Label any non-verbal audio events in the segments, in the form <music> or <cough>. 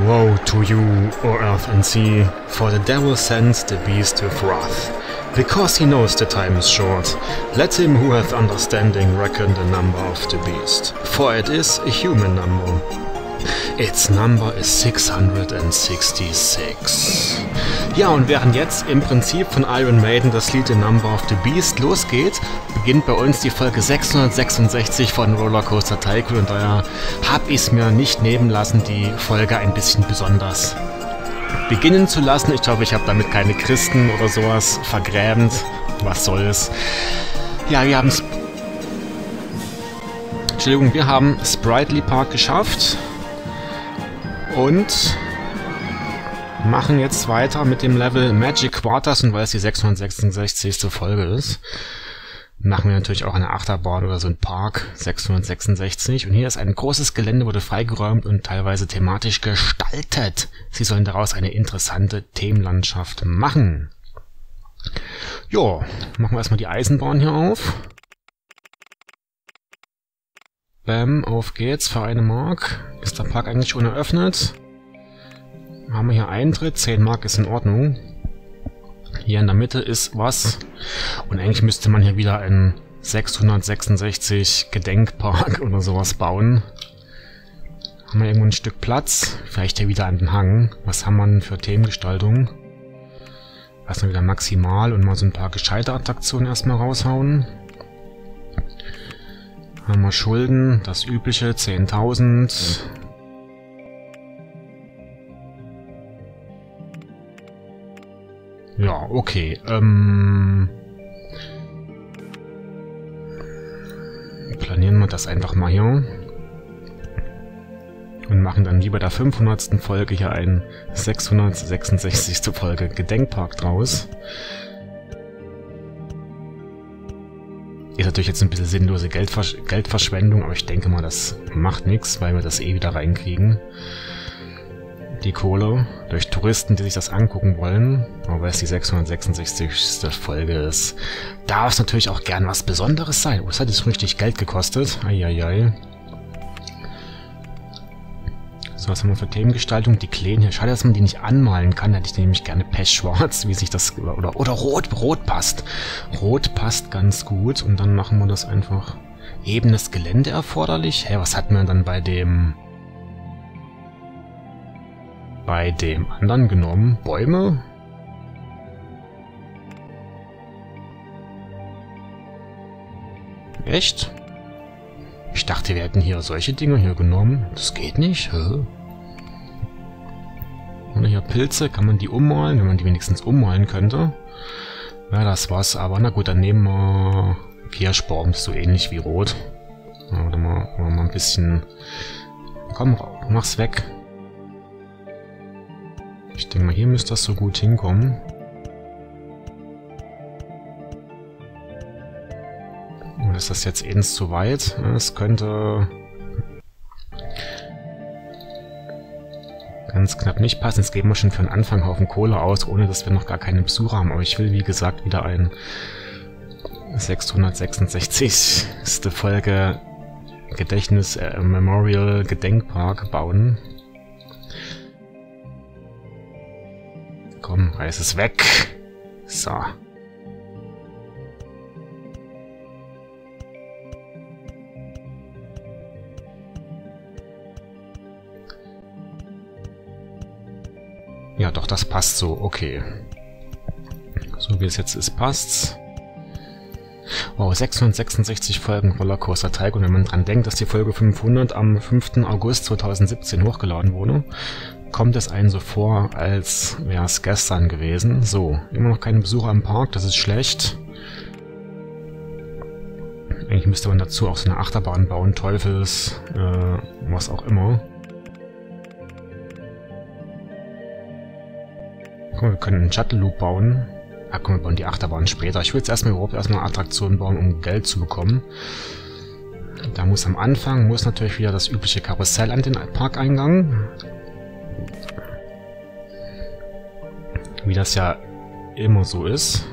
Woe to you, O earth and sea, for the devil sends the beast with wrath. Because he knows the time is short, let him who hath understanding reckon the number of the beast, for it is a human number. Its number is 666. Ja, und während jetzt im Prinzip von Iron Maiden das Lied The Number of the Beast losgeht, beginnt bei uns die Folge 666 von Rollercoaster Tycoon und daher habe ich es mir nicht nehmen lassen, die Folge ein bisschen besonders beginnen zu lassen. Ich hoffe, ich habe damit keine Christen oder sowas vergrämt. Was soll's. Ja, wir haben es. Entschuldigung, wir haben Sprightly Park geschafft. Und machen jetzt weiter mit dem Level Magic Quarters und weil es die 666. Folge ist, machen wir natürlich auch eine Achterbahn oder so ein Park 666 und hier ist ein großes Gelände, wurde freigeräumt und teilweise thematisch gestaltet. Sie sollen daraus eine interessante Themenlandschaft machen. Jo, machen wir erstmal die Eisenbahn hier auf. Bam, auf geht's für eine Mark. Ist der Park eigentlich schon eröffnet? Haben wir hier Eintritt, 10 Mark ist in Ordnung. Hier in der Mitte ist was. Und eigentlich müsste man hier wieder einen 666 Gedenkpark <laughs> oder sowas bauen. Haben wir irgendwo ein Stück Platz? Vielleicht hier wieder an den Hang. Was haben wir denn für Themengestaltung? Wir wieder maximal und mal so ein paar gescheite Attraktionen erstmal raushauen. Haben wir Schulden, das übliche, 10.000. Ja, okay. Ähm planieren wir das einfach mal hier. Und machen dann lieber der 500. Folge hier ein 666. Folge Gedenkpark draus. Ist natürlich jetzt ein bisschen sinnlose Geldversch Geldverschwendung, aber ich denke mal, das macht nichts, weil wir das eh wieder reinkriegen. Die Kohle durch Touristen, die sich das angucken wollen. Aber es die 666. Folge ist, darf es natürlich auch gern was Besonderes sein. Oh, es hat jetzt richtig Geld gekostet. Eieiei. So, was haben wir für Themengestaltung? Die Kleen hier. Schade, dass man die nicht anmalen kann. Da hätte ich nämlich gerne pechschwarz, wie sich das... Oder, oder, rot. Rot passt. Rot passt ganz gut. Und dann machen wir das einfach... Ebenes Gelände erforderlich. Hä, was hatten wir dann bei dem... Bei dem anderen genommen? Bäume? Echt? Ich dachte, wir hätten hier solche Dinge hier genommen. Das geht nicht. Hä? Und hier Pilze, kann man die ummalen, wenn man die wenigstens ummalen könnte. Ja, das war's. Aber na gut, dann nehmen wir Kirschbaum, so ähnlich wie Rot. Oder mal, mal ein bisschen... Komm, mach's weg. Ich denke mal, hier müsste das so gut hinkommen. Oder ist das jetzt eins zu weit? Es könnte ganz knapp nicht passen. Jetzt geben wir schon für den Anfang Haufen Kohle aus, ohne dass wir noch gar keine Besucher haben. Aber ich will, wie gesagt, wieder ein 666. <laughs> Folge Gedächtnis äh, Memorial Gedenkpark bauen. Reiß es weg. So. Ja, doch, das passt so. Okay. So wie es jetzt ist, passt's. Wow, 666 Folgen Rollercoaster Teig und wenn man dran denkt, dass die Folge 500 am 5. August 2017 hochgeladen wurde, kommt es einen so vor, als wäre es gestern gewesen. So, immer noch keine Besucher im Park, das ist schlecht. Eigentlich müsste man dazu auch so eine Achterbahn bauen, Teufels, äh, was auch immer. Guck mal, wir können einen Shuttle Loop bauen. Ah, komm, wir bauen die Achterbahn später. Ich will jetzt erstmal überhaupt erstmal eine Attraktion bauen, um Geld zu bekommen. Da muss am Anfang, muss natürlich wieder das übliche Karussell an den Parkeingang. Wie das ja immer so ist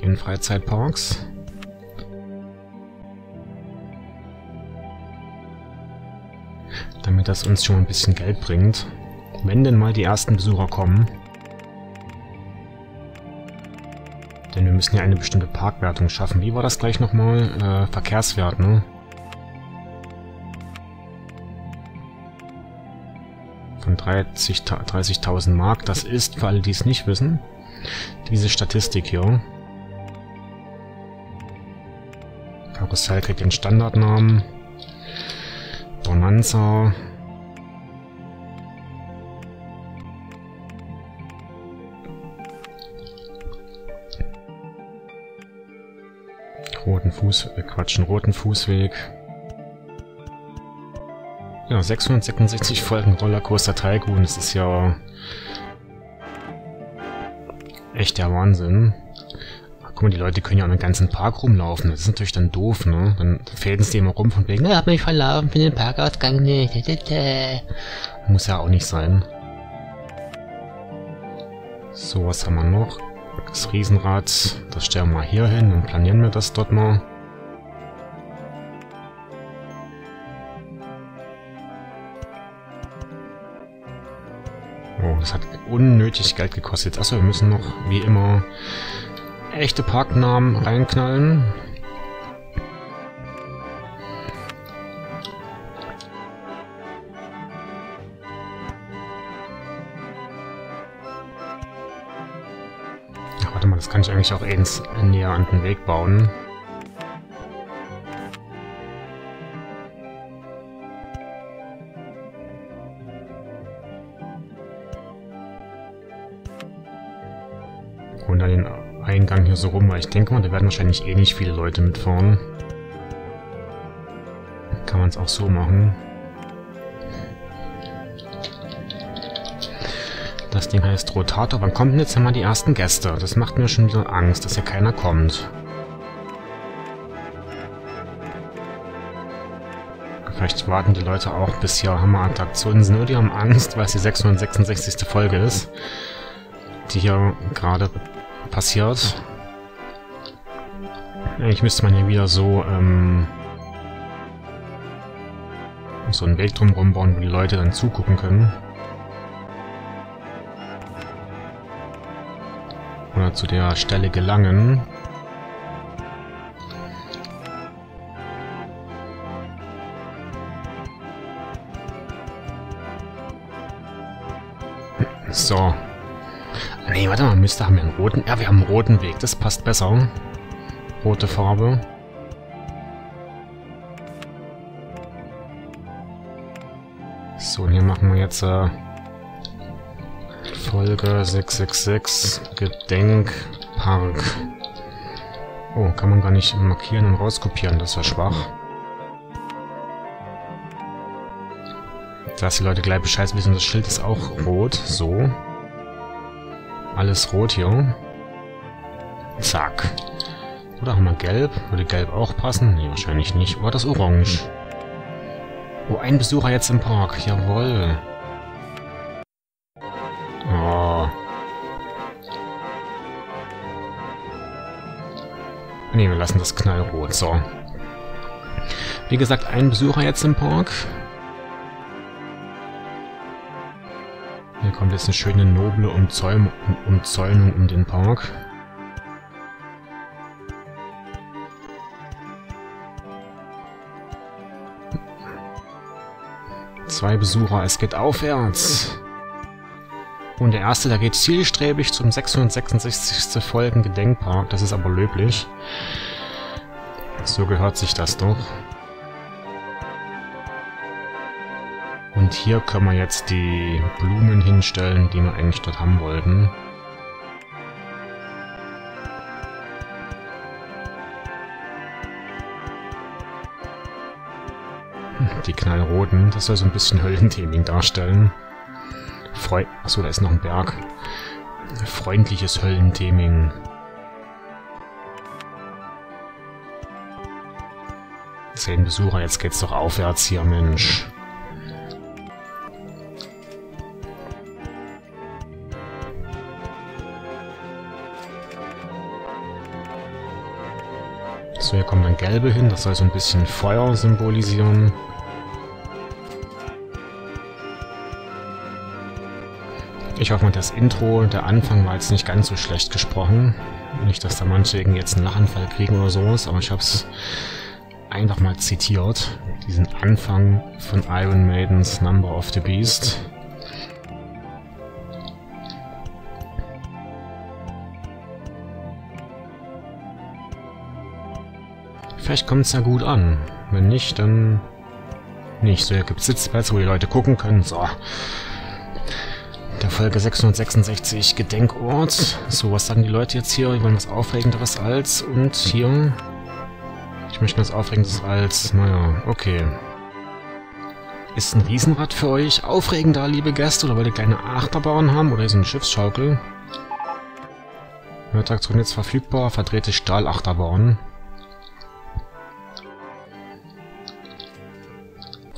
in Freizeitparks. Damit das uns schon ein bisschen Geld bringt. Wenn denn mal die ersten Besucher kommen. Denn wir müssen ja eine bestimmte Parkwertung schaffen. Wie war das gleich nochmal? Äh, Verkehrswert, ne? 30.000 30 Mark. Das ist, für alle, die es nicht wissen, diese Statistik hier. Karussell kriegt den Standardnamen. Bonanza. Roten Fuß, äh Quatsch, roten Fußweg. Ja, 666 Folgen Rollercoaster Tycoon, das ist ja echt der Wahnsinn. Guck mal, die Leute können ja an den ganzen Park rumlaufen. Das ist natürlich dann doof, ne? Dann fäden sie immer rum von wegen, na, hab mich verlaufen, bin den Parkausgang nicht. Muss ja auch nicht sein. So, was haben wir noch? Das Riesenrad, das stellen wir hier hin und planieren wir das dort mal. Oh, das hat unnötig Geld gekostet. Achso, wir müssen noch, wie immer, echte Parknamen reinknallen. Ach, warte mal, das kann ich eigentlich auch ins näher an den Weg bauen. Hier so rum, weil ich denke mal, da werden wahrscheinlich eh nicht viele Leute mitfahren. Kann man es auch so machen. Das Ding heißt Rotator. Wann kommen denn jetzt einmal die ersten Gäste? Das macht mir schon wieder Angst, dass ja keiner kommt. Vielleicht warten die Leute auch, bis hier Hammer-Attraktionen sind. Nur die haben Angst, weil es die 666. Folge ist, die hier gerade passiert. Eigentlich müsste man hier wieder so, ähm, so einen Weg drumherum bauen, wo die Leute dann zugucken können. Oder zu der Stelle gelangen. So. Nee, warte mal, müsste haben wir einen roten. Ja, wir haben einen roten Weg. Das passt besser. Rote Farbe. So, und hier machen wir jetzt äh, Folge 666 Gedenkpark. Oh, kann man gar nicht markieren und rauskopieren. Das ja schwach. Dass die Leute gleich Bescheid wissen, das Schild ist auch rot. So. Alles rot hier. Zack. Oder haben wir gelb? Würde gelb auch passen? Nee, wahrscheinlich nicht. Oder das orange. Oh, ein Besucher jetzt im Park. Jawoll. Oh. Ne, wir lassen das knallrot. So. Wie gesagt, ein Besucher jetzt im Park. Hier kommt jetzt eine schöne noble Umzäum Umzäunung um den Park. Zwei Besucher, es geht aufwärts. Und der erste, der geht zielstrebig zum 666. Folgen Gedenkpark. Das ist aber löblich. So gehört sich das doch. Und hier können wir jetzt die Blumen hinstellen, die wir eigentlich dort haben wollten. Die knallroten, das soll so ein bisschen Höllentheming darstellen. Freu Achso, da ist noch ein Berg. Freundliches Höllentheming. Zehn Besucher, jetzt geht's doch aufwärts hier, Mensch. So, hier kommen dann gelbe hin, das soll so ein bisschen Feuer symbolisieren. Ich hoffe mal, das Intro, der Anfang war jetzt nicht ganz so schlecht gesprochen. Nicht, dass da manche jetzt einen Lachanfall kriegen oder sowas, aber ich habe es einfach mal zitiert. Diesen Anfang von Iron Maidens Number of the Beast. Vielleicht kommt es ja gut an. Wenn nicht, dann nicht. So, hier gibt es Sitzplätze, wo die Leute gucken können. So. Der Folge 666 Gedenkort. So, was sagen die Leute jetzt hier? Die wollen was Aufregenderes als. Und hier. Ich möchte was Aufregenderes als. Naja, okay. Ist ein Riesenrad für euch aufregender, liebe Gäste? Oder wollt ihr kleine Achterbahn haben? Oder ist eine Schiffsschaukel? Attraktion jetzt verfügbar. Verdrehte Stahlachterbahn.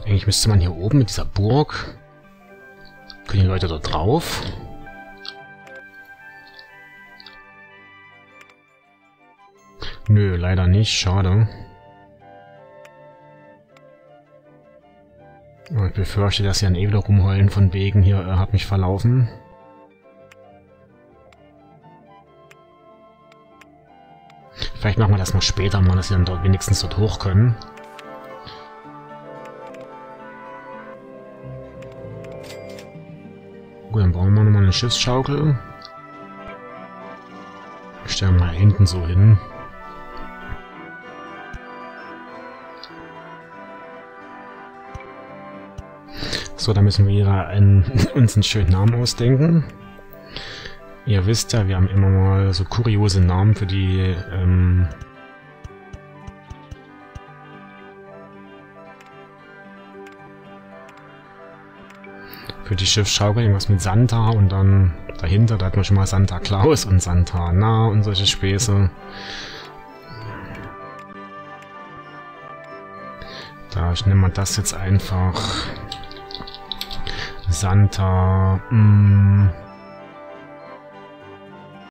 Eigentlich müsste man hier oben mit dieser Burg... Können die Leute da drauf? Nö, leider nicht. Schade. Aber ich befürchte, dass sie an eh wieder rumheulen von wegen hier, äh, hab mich verlaufen. Vielleicht machen wir das noch später mal, dass sie dann dort wenigstens dort hoch können. Bauen wir nochmal eine Schiffsschaukel. Stellen wir mal hinten so hin. So, da müssen wir einen, <laughs> uns einen schönen Namen ausdenken. Ihr wisst ja, wir haben immer mal so kuriose Namen für die ähm, für die Schiffsschaukel irgendwas mit Santa und dann dahinter, da hat man schon mal Santa Claus und Santa Na und solche Späße. Da, ich nehme mal das jetzt einfach Santa... Mh, mm,